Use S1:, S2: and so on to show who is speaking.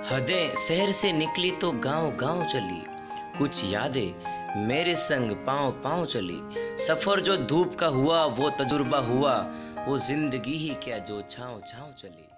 S1: हदें शहर से निकली तो गाँव गाँव चली। कुछ यादें मेरे संग पाँव पाँव चली। सफ़र जो धूप का हुआ, वो तजुर्बा हुआ। वो ज़िंदगी ही क्या जो छाँव छाँव चली।